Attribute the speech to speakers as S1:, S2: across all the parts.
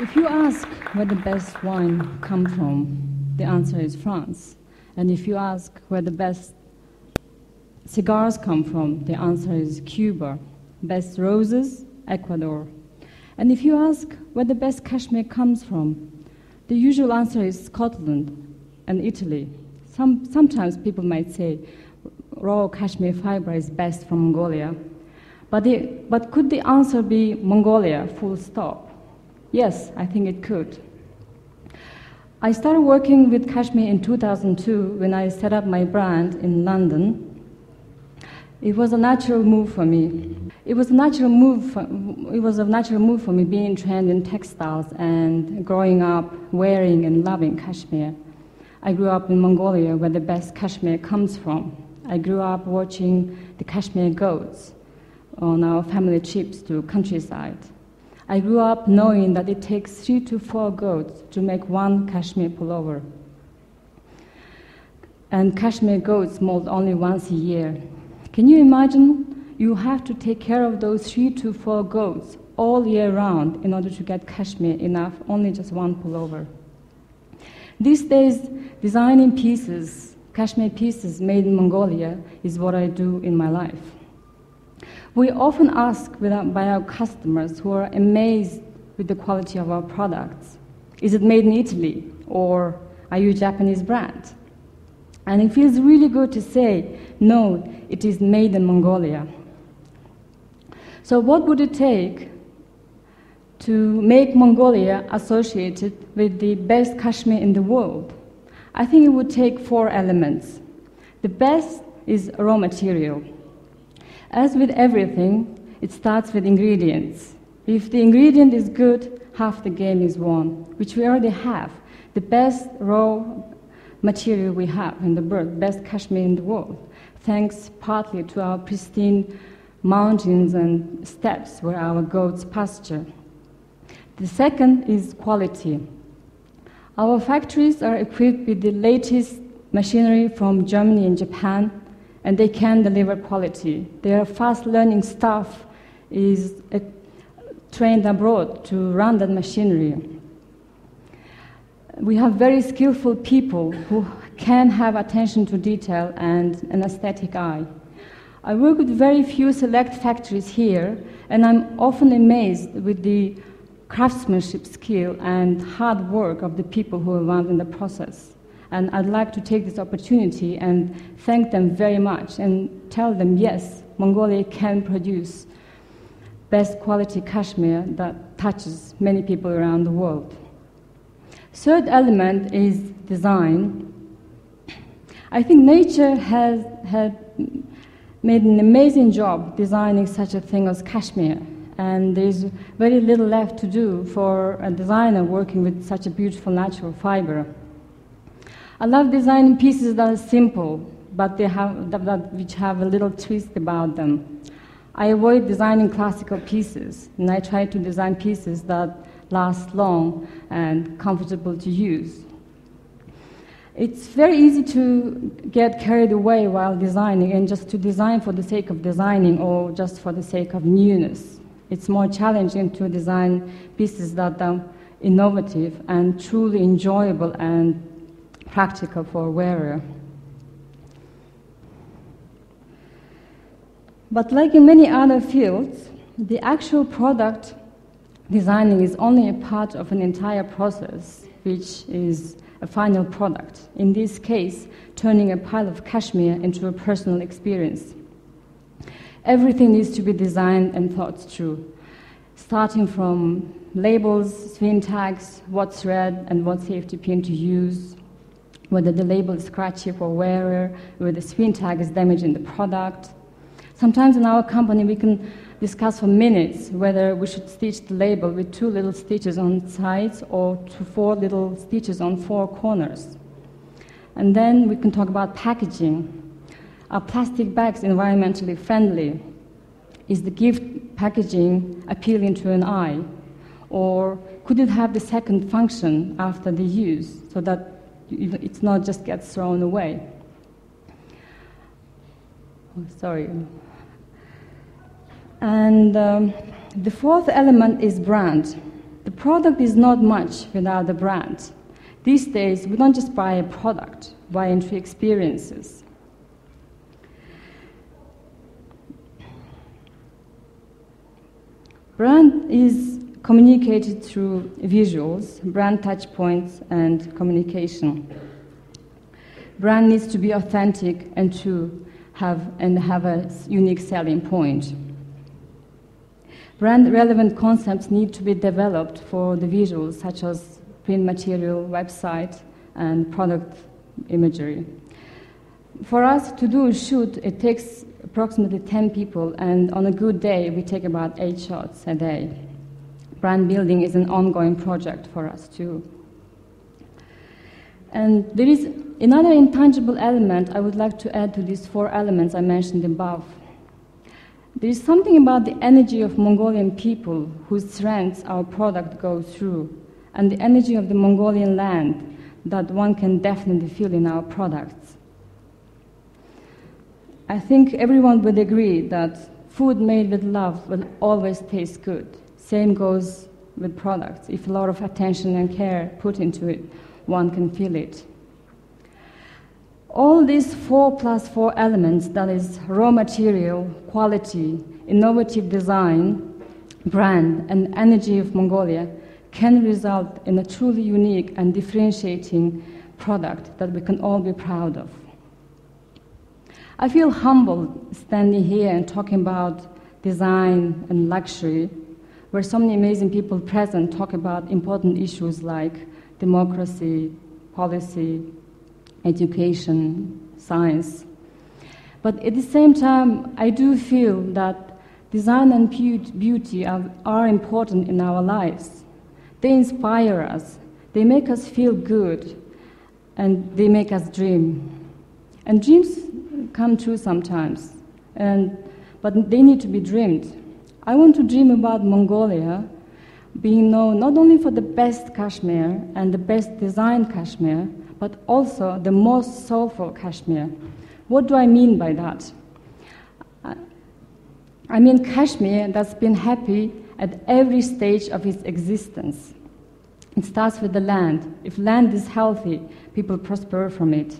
S1: If you ask where the best wine come from, the answer is France. And if you ask where the best cigars come from, the answer is Cuba. Best roses, Ecuador. And if you ask where the best cashmere comes from, the usual answer is Scotland and Italy. Some, sometimes people might say raw cashmere fiber is best from Mongolia. But, the, but could the answer be Mongolia, full stop? Yes, I think it could. I started working with cashmere in 2002 when I set up my brand in London. It was a natural move for me. It was a natural move. For, it was a natural move for me being trained in textiles and growing up wearing and loving cashmere. I grew up in Mongolia, where the best cashmere comes from. I grew up watching the cashmere goats on our family trips to countryside. I grew up knowing that it takes three to four goats to make one cashmere pullover. And cashmere goats molt only once a year. Can you imagine? You have to take care of those three to four goats all year round in order to get cashmere enough, only just one pullover. These days, designing pieces, cashmere pieces made in Mongolia, is what I do in my life. We often ask by our customers who are amazed with the quality of our products is it made in Italy or are you a Japanese brand? And it feels really good to say, no, it is made in Mongolia. So, what would it take to make Mongolia associated with the best cashmere in the world? I think it would take four elements. The best is raw material. As with everything, it starts with ingredients. If the ingredient is good, half the game is won, which we already have. The best raw material we have in the world, best cashmere in the world, thanks partly to our pristine mountains and steppes where our goats pasture. The second is quality. Our factories are equipped with the latest machinery from Germany and Japan and they can deliver quality. Their fast learning staff is uh, trained abroad to run that machinery. We have very skillful people who can have attention to detail and an aesthetic eye. I work with very few select factories here, and I'm often amazed with the craftsmanship skill and hard work of the people who are involved in the process. And I'd like to take this opportunity and thank them very much and tell them yes, Mongolia can produce best quality cashmere that touches many people around the world. Third element is design. I think nature has, has made an amazing job designing such a thing as cashmere, and there's very little left to do for a designer working with such a beautiful natural fiber. I love designing pieces that are simple, but they have, that, that, which have a little twist about them. I avoid designing classical pieces, and I try to design pieces that last long and comfortable to use. It's very easy to get carried away while designing and just to design for the sake of designing or just for the sake of newness. It's more challenging to design pieces that are innovative and truly enjoyable and practical for a wearer. But like in many other fields, the actual product designing is only a part of an entire process, which is a final product. In this case, turning a pile of cashmere into a personal experience. Everything needs to be designed and thought through, starting from labels, swing tags, what's red and what safety pin to use, whether the label is scratchy for wearer, whether the swing tag is damaging the product. Sometimes in our company we can discuss for minutes whether we should stitch the label with two little stitches on sides or two, four little stitches on four corners. And then we can talk about packaging. Are plastic bags environmentally friendly? is the gift packaging appealing to an eye? Or could it have the second function after the use so that it's not just gets thrown away? Sorry. And um, the fourth element is brand. The product is not much without the brand. These days, we don't just buy a product, buy into experiences. Brand is communicated through visuals, brand touch points, and communication. Brand needs to be authentic and to have and have a unique selling point. Brand relevant concepts need to be developed for the visuals, such as print material, website, and product imagery. For us to do a shoot, it takes approximately 10 people, and on a good day, we take about eight shots a day. Brand building is an ongoing project for us, too. And there is another intangible element I would like to add to these four elements I mentioned above. There is something about the energy of Mongolian people whose strengths our product goes through, and the energy of the Mongolian land that one can definitely feel in our products. I think everyone would agree that food made with love will always taste good. Same goes with products. If a lot of attention and care put into it, one can feel it. All these four plus four elements that is, raw material, quality, innovative design, brand, and energy of Mongolia can result in a truly unique and differentiating product that we can all be proud of. I feel humbled standing here and talking about design and luxury, where so many amazing people present talk about important issues like democracy, policy, education, science. But at the same time, I do feel that design and beauty are, are important in our lives. They inspire us, they make us feel good, and they make us dream. And dreams come true sometimes, and, but they need to be dreamed. I want to dream about Mongolia being known not only for the best cashmere and the best designed cashmere, but also the most soulful cashmere. What do I mean by that? I mean cashmere that's been happy at every stage of its existence. It starts with the land. If land is healthy, people prosper from it.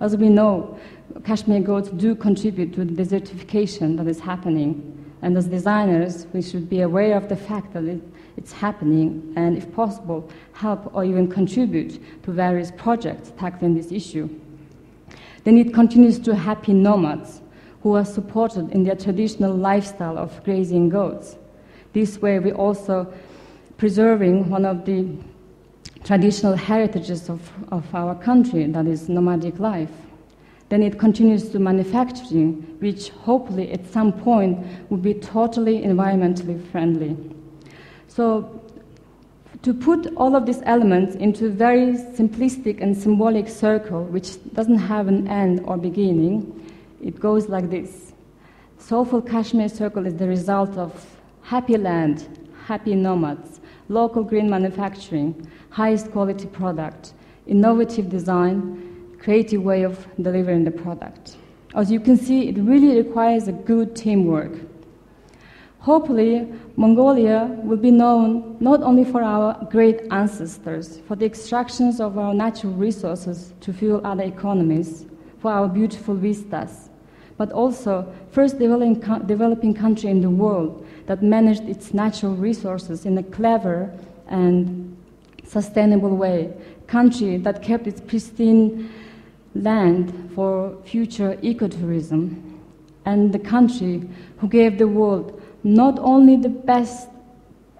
S1: As we know, cashmere goats do contribute to the desertification that is happening. And as designers, we should be aware of the fact that it, it's happening and, if possible, help or even contribute to various projects tackling this issue. Then it continues to happy nomads who are supported in their traditional lifestyle of grazing goats. This way, we also preserving one of the traditional heritages of, of our country, that is nomadic life. Then it continues to manufacturing, which hopefully at some point will be totally environmentally friendly. So, to put all of these elements into a very simplistic and symbolic circle, which doesn't have an end or beginning, it goes like this. Soulful Cashmere Circle is the result of happy land, happy nomads, local green manufacturing, highest quality product, innovative design, creative way of delivering the product. As you can see, it really requires a good teamwork. Hopefully, Mongolia will be known not only for our great ancestors, for the extractions of our natural resources to fuel other economies, for our beautiful vistas, but also first developing country in the world that managed its natural resources in a clever and sustainable way, country that kept its pristine land for future ecotourism, and the country who gave the world not only the best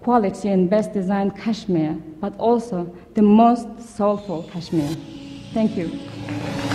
S1: quality and best designed cashmere, but also the most soulful cashmere. Thank you.